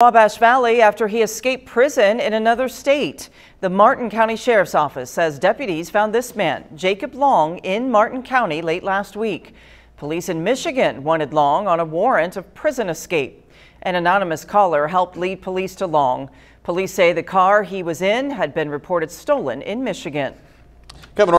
Wabash Valley after he escaped prison in another state. The Martin County Sheriff's Office says deputies found this man, Jacob Long, in Martin County late last week. Police in Michigan wanted Long on a warrant of prison escape. An anonymous caller helped lead police to Long. Police say the car he was in had been reported stolen in Michigan. Kevin